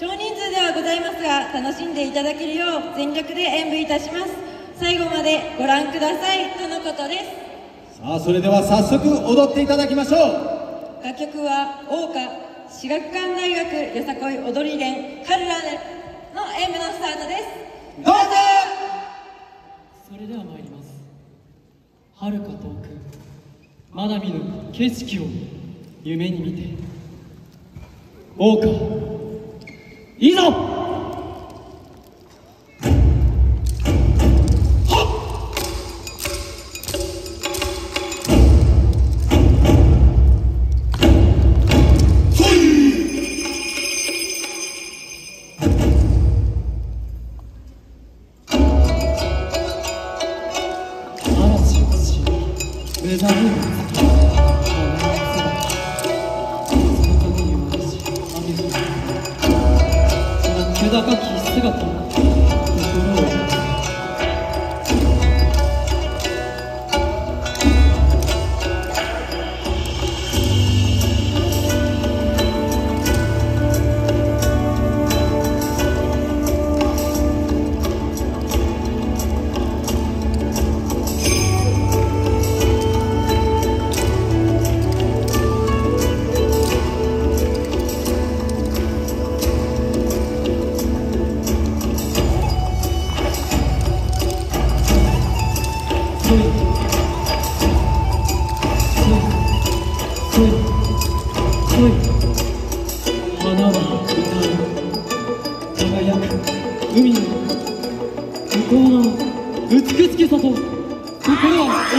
少人数ではございますが楽しんでいただけるよう全力で演舞いたします。最後までご覧くださいとのことです。さあそれでは早速踊っていただきましょう。楽曲は桜花至学館大学よさこい踊り連カルラの演舞のスタートです。どうぞ。それでは参ります。遥か遠くまだ見ぬ景色を夢に見て桜花 이놈! 회장님 高き姿花は歌う輝く海の向こうの美しさと心は踊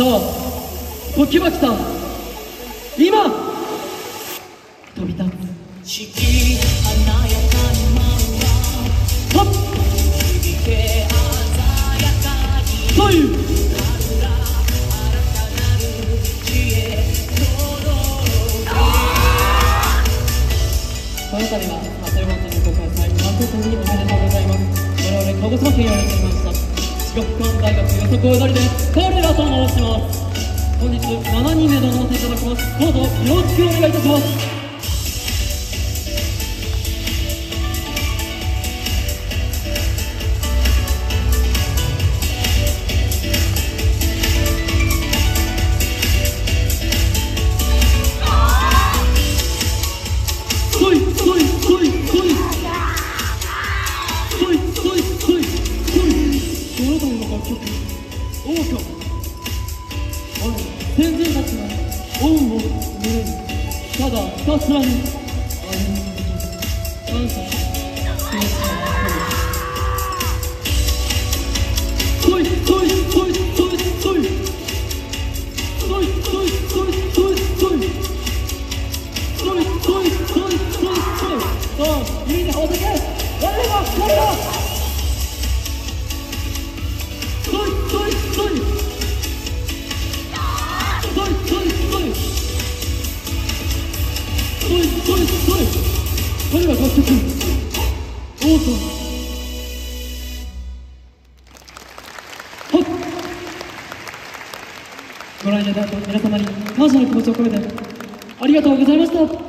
あ時は来た今。飛び立つ。はっ。は里山町のご開催誠におめでとうございます。我々鹿児島県をやっていました四国間大学予測踊りです彼らと申します。本日7人で踊らせていただきますどうぞよろしくお願いいたします。王歌我ら先生たちの恩を胸にただひたすらに歩み続け感謝し感謝そいそいこれが楽曲オーソンはっご覧いただいた皆様に感謝の気持ちを込めてありがとうございました。